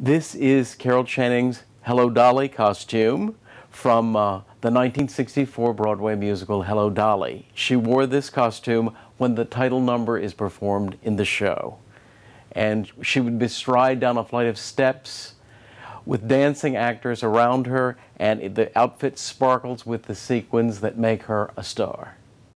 This is Carol Channing's Hello Dolly costume from uh, the 1964 Broadway musical Hello Dolly. She wore this costume when the title number is performed in the show. And she would bestride down a flight of steps with dancing actors around her, and the outfit sparkles with the sequins that make her a star.